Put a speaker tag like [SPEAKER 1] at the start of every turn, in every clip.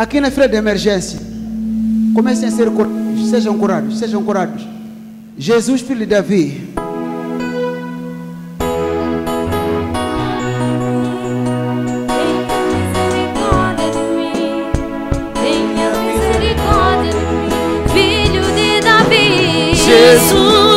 [SPEAKER 1] Aqui na fila de emergência, comecem a ser curados, sejam curados, sejam curados. Jesus, filho de Davi.
[SPEAKER 2] misericórdia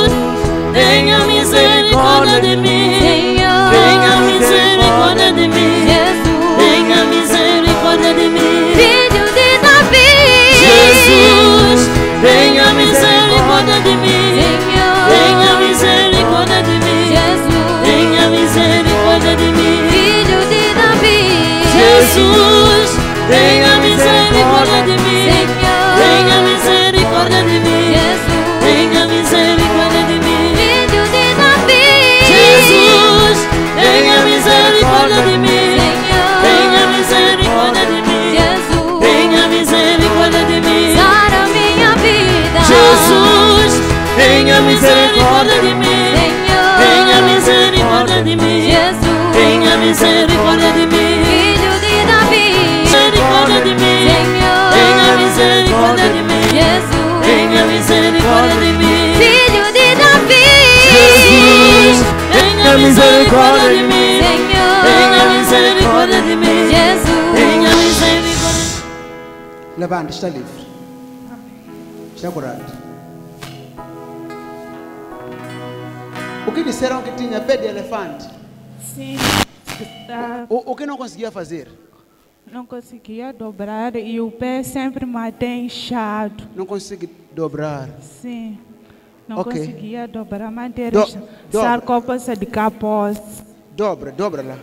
[SPEAKER 3] Jesus, tenha misericórdia de mim.
[SPEAKER 2] Senhor,
[SPEAKER 3] Tenha misericórdia de mim.
[SPEAKER 2] Jesus,
[SPEAKER 3] Tenha misericórdia de mim.
[SPEAKER 2] filho de Davi.
[SPEAKER 3] Jesus, tenha misericórdia de mim.
[SPEAKER 2] Senhor,
[SPEAKER 3] Tenha misericórdia de mim.
[SPEAKER 2] Jesus,
[SPEAKER 3] Tenha misericórdia de mim.
[SPEAKER 2] sara minha vida.
[SPEAKER 3] Jesus, tenha misericórdia de mim.
[SPEAKER 2] Senhor,
[SPEAKER 3] Tenha misericórdia de mim.
[SPEAKER 2] Jesus,
[SPEAKER 3] Tenha misericórdia
[SPEAKER 1] Está livre. Está curado. O que disseram que tinha pé de elefante?
[SPEAKER 4] Sim, tá,
[SPEAKER 1] O, o que não conseguia fazer?
[SPEAKER 4] não conseguia dobrar e o pé sempre mantém inchado.
[SPEAKER 1] Não consegue dobrar.
[SPEAKER 4] Sim, não
[SPEAKER 1] Ok.
[SPEAKER 4] conseguia dobrar, manter
[SPEAKER 1] Do-
[SPEAKER 4] sarcópase de capós.
[SPEAKER 1] Dobra, dobra lá.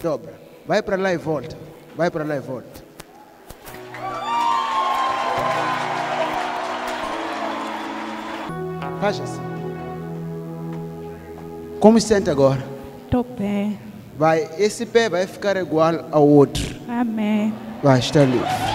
[SPEAKER 1] Dobra. Vai para lá e volta. Vai para lá e volta. Fecha-se. Como se sente agora?
[SPEAKER 4] Tô bem.
[SPEAKER 1] Vai, esse pé vai ficar igual ao outro.
[SPEAKER 4] Amém.
[SPEAKER 1] Vai, está livre.